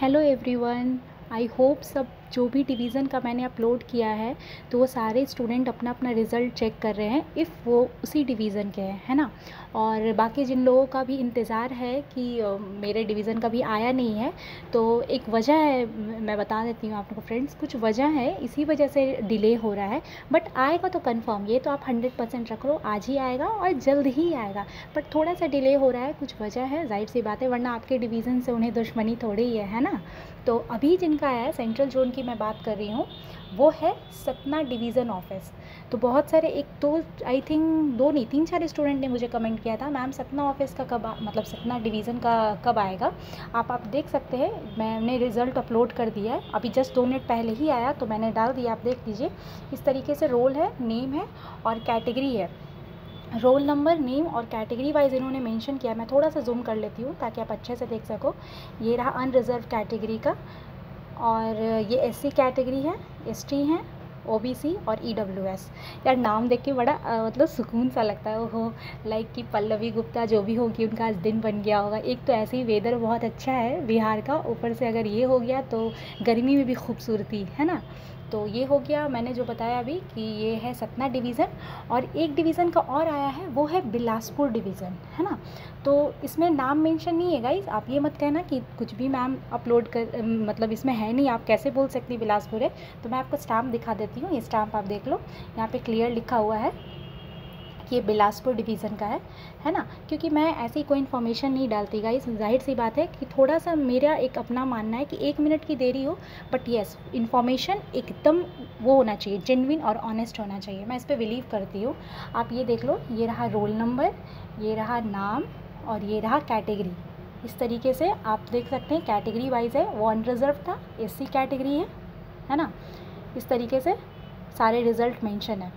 Hello everyone I hope सब जो भी डिवीज़न का मैंने अपलोड किया है तो वो सारे स्टूडेंट अपना अपना रिज़ल्ट चेक कर रहे हैं, इफ़ वो उसी डिवीज़न के हैं, है ना? और बाकी जिन लोगों का भी इंतज़ार है कि मेरे डिवीज़न का भी आया नहीं है तो एक वजह है, मैं बता देती हूँ आप लोग को फ्रेंड्स, कुछ वजह है, इसी वजह से डिले हो रहा है, बट आएगा तो कन्फर्म, ये तो आप हंड्रेड परसेंट रख लो, आज ही आएगा और जल्द ही आएगा, बट थोड़ा सा डिले हो रहा है, कुछ वजह है ज़ाहिर सी बात है, वरना आपके डिवीज़न से उन्हें दुश्मनी थोड़ी ही है है ना? तो अभी जिनका है, सेंट्रल जोन की मैं बात कर रही हूँ, वो है सतना डिवीज़न ऑफ़िस। तो बहुत सारे एक तो आई थिंक दो नहीं, तीन चार स्टूडेंट ने मुझे कमेंट किया था, मैम, सतना ऑफ़िस का कब मतलब सतना डिवीज़न का कब आएगा? आप आप देख सकते हैं, मैंने रिज़ल्ट अपलोड कर दिया है। अभी जस्ट दो मिनट पहले ही आया तो मैंने डाल दिया, आप देख लीजिए। इस तरीके से रोल है, नेम है और कैटेगरी है। रोल नंबर, नेम और कैटेगरी वाइज इन्होंने मेंशन किया मैं थोड़ा सा जूम कर लेती हूँ, ताकि आप अच्छे से देख सको। ये रहा अनरिज़र्व कैटेगरी का। और ये एससी कैटेगरी है एसटी हैं। ओबीसी और ईडब्ल्यूएस e यार नाम देख के बड़ा आ, मतलब सुकून सा लगता है। ओहो लाइक कि पल्लवी गुप्ता जो भी होगी उनका आज दिन बन गया होगा। एक तो ऐसे ही वेदर बहुत अच्छा है बिहार का। ऊपर से अगर ये हो गया तो गर्मी में भी खूबसूरती है ना? तो ये हो गया मैंने जो बताया अभी कि ये है सतना डिवीज़न और एक डिवीज़न का और आया है वो है बिलासपुर डिवीज़न है ना? तो इसमें नाम मेंशन नहीं है गाइज़ आप ये मत कहना कि कुछ भी मैम अपलोड कर मतलब इसमें है नहीं। आप कैसे बोल सकती बिलासपुर है? तो मैं आपको स्टाम्प दिखा देती हूँ, ये स्टाम्प आप देख लो। यहाँ पे क्लियर लिखा हुआ है कि ये बिलासपुर डिवीज़न का है है ना? क्योंकि मैं ऐसी कोई इन्फॉर्मेशन नहीं डालती गाइस ज़ाहिर सी बात है कि थोड़ा सा मेरा एक अपना मानना है कि एक मिनट की देरी हो बट येस इन्फॉर्मेशन एकदम वो होना चाहिए जेनविन और ऑनेस्ट होना चाहिए। मैं इस पर बिलीव करती हूँ। आप ये देख लो, ये रहा रोल नंबर ये रहा नाम और ये रहा कैटेगरी इस तरीके से आप देख सकते हैं कैटेगरी वाइज है, वो अनरिजर्व था एस कैटेगरी है है ना? इस तरीके से सारे रिज़ल्ट मेंशन है।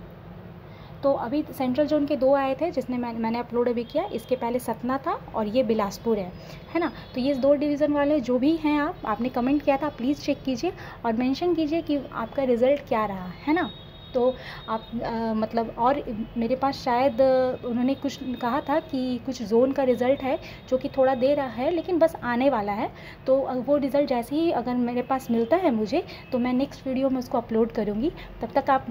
तो अभी सेंट्रल जोन के दो आए थे जिसने मैं, मैंने अपलोड अभी किया इसके पहले सतना था और ये बिलासपुर है है ना? तो ये दो डिवीज़न वाले जो भी हैं आप आपने कमेंट किया था प्लीज़ चेक कीजिए और मेंशन कीजिए कि आपका रिज़ल्ट क्या रहा है ना? तो आप आ, मतलब और मेरे पास शायद उन्होंने कुछ कहा था कि कुछ जोन का रिज़ल्ट है जो कि थोड़ा दे रहा है लेकिन बस आने वाला है। तो वो रिज़ल्ट जैसे ही अगर मेरे पास मिलता है मुझे तो मैं नेक्स्ट वीडियो में उसको अपलोड करूँगी। तब तक आप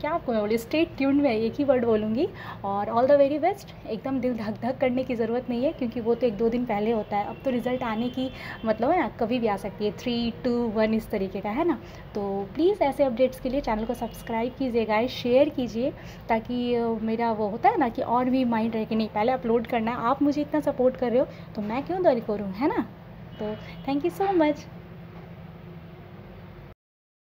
क्या बोली स्टेट ट्यून में एक ही वर्ड बोलूँगी। और ऑल द वेरी बेस्ट एकदम दिल धक धक करने की ज़रूरत नहीं है क्योंकि वो तो एक दो दिन पहले होता है। अब तो रिज़ल्ट आने की मतलब है ना कभी भी आ सकती है। थ्री टू वन इस तरीके का है ना? तो प्लीज़ ऐसे अपडेट्स के लिए चैनल को सब्सक्राइब कीजिएगा शेयर कीजिए, ताकि मेरा वो होता है ना कि और भी माइंड रहे कि नहीं, पहले अपलोड करना है, आप मुझे इतना सपोर्ट कर रहे हो तो मैं क्यों दौरी करूँ, है ना? तो थैंक यू सो मच